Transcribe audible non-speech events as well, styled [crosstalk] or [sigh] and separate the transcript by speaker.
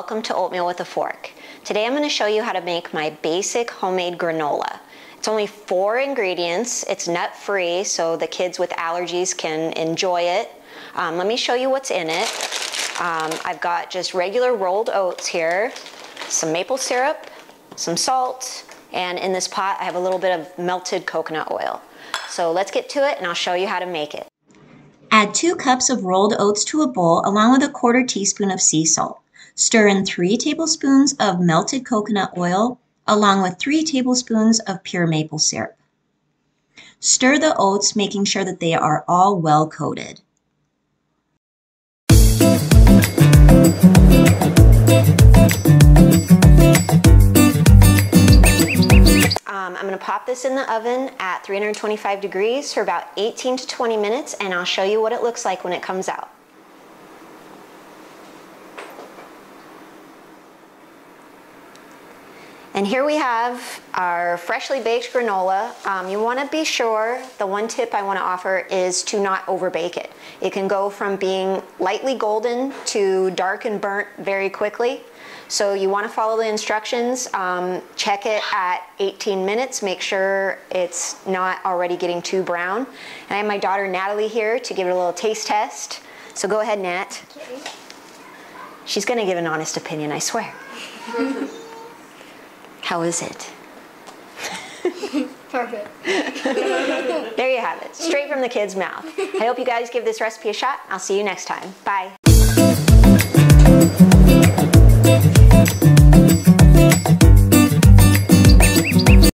Speaker 1: welcome to Oatmeal with a Fork. Today I'm going to show you how to make my basic homemade granola. It's only four ingredients. It's nut free so the kids with allergies can enjoy it. Um, let me show you what's in it. Um, I've got just regular rolled oats here, some maple syrup, some salt, and in this pot I have a little bit of melted coconut oil. So let's get to it and I'll show you how to make it.
Speaker 2: Add two cups of rolled oats to a bowl along with a quarter teaspoon of sea salt. Stir in three tablespoons of melted coconut oil along with three tablespoons of pure maple syrup. Stir the oats, making sure that they are all well coated.
Speaker 1: Um, I'm going to pop this in the oven at 325 degrees for about 18 to 20 minutes and I'll show you what it looks like when it comes out. And here we have our freshly baked granola. Um, you want to be sure, the one tip I want to offer is to not over bake it. It can go from being lightly golden to dark and burnt very quickly. So you want to follow the instructions, um, check it at 18 minutes, make sure it's not already getting too brown. And I have my daughter Natalie here to give it a little taste test. So go ahead, Nat. She's going to give an honest opinion, I swear. [laughs] How is it? [laughs]
Speaker 3: Perfect. [laughs]
Speaker 1: there you have it, straight from the kid's mouth. I hope you guys give this recipe a shot. I'll see you next time. Bye.